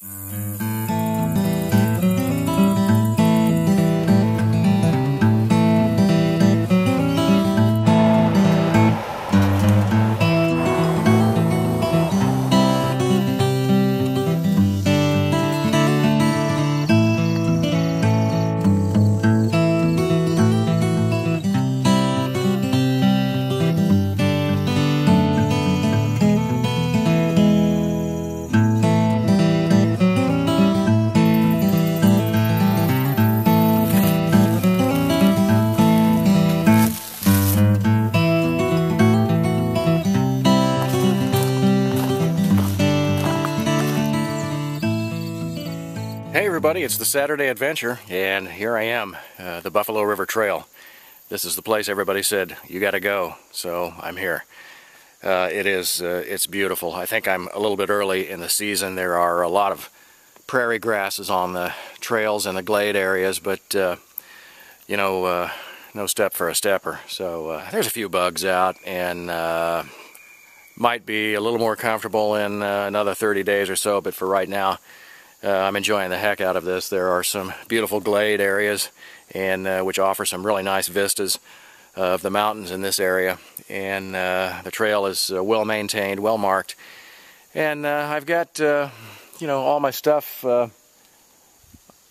Hey everybody, it's the Saturday Adventure, and here I am, uh, the Buffalo River Trail. This is the place everybody said, you gotta go, so I'm here. Uh, it is, uh, it's beautiful. I think I'm a little bit early in the season. There are a lot of prairie grasses on the trails and the glade areas, but, uh, you know, uh, no step for a stepper. So uh, there's a few bugs out, and might be a little more comfortable in another 30 days or so, but for right now, uh, I'm enjoying the heck out of this. There are some beautiful glade areas and uh, which offer some really nice vistas of the mountains in this area. And uh, the trail is uh, well maintained, well marked. And uh, I've got uh, you know all my stuff on,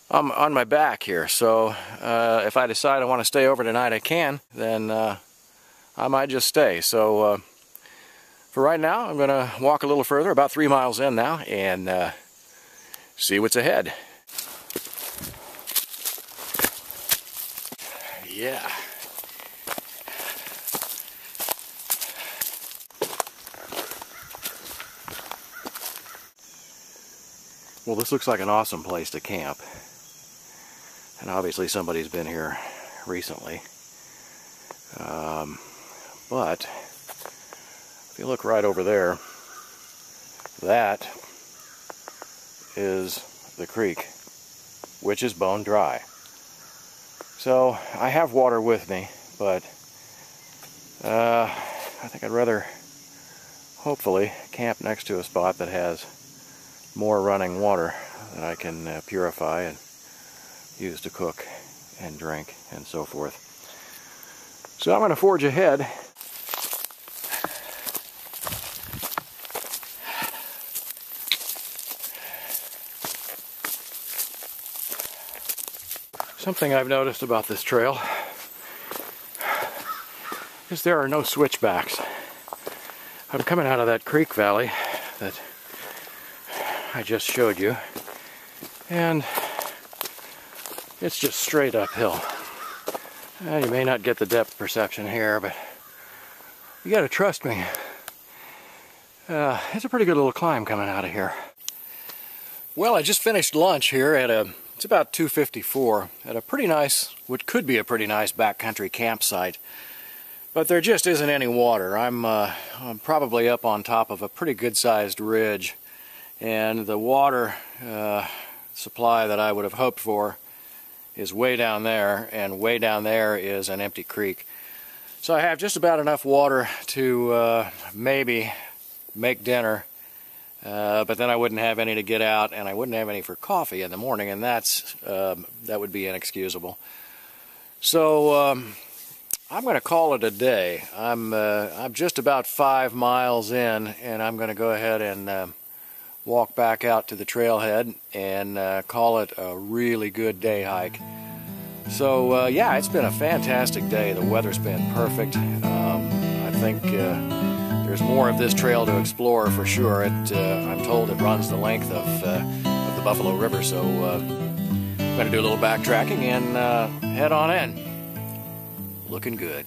on, my back here. So if I decide I want to stay over tonight I can then I might just stay. So for right now I'm gonna walk a little further about three miles in now and see what's ahead. Yeah. Well, this looks like an awesome place to camp. And obviously somebody's been here recently. Um, but, if you look right over there, that is the creek, which is bone dry. So I have water with me, but uh, I think I'd rather hopefully camp next to a spot that has more running water that I can uh, purify and use to cook and drink and so forth. So I'm going to forge ahead Something I've noticed about this trail is there are no switchbacks. I'm coming out of that creek valley that I just showed you and it's just straight uphill. You may not get the depth perception here, but you gotta trust me. Uh, it's a pretty good little climb coming out of here. Well, I just finished lunch here at a it's about 254 at a pretty nice, what could be a pretty nice backcountry campsite. But there just isn't any water. I'm, uh, I'm probably up on top of a pretty good-sized ridge, and the water uh, supply that I would have hoped for is way down there, and way down there is an empty creek. So I have just about enough water to uh, maybe make dinner uh, but then I wouldn't have any to get out, and I wouldn't have any for coffee in the morning, and that's um, that would be inexcusable. So um, I'm going to call it a day. I'm uh, I'm just about five miles in, and I'm going to go ahead and uh, walk back out to the trailhead and uh, call it a really good day hike. So uh, yeah, it's been a fantastic day. The weather's been perfect. Um, I think there's more of this trail to explore for sure. It, uh, I'm told it runs the length of, uh, of the Buffalo River, so uh, I'm going to do a little backtracking and uh, head on in. Looking good.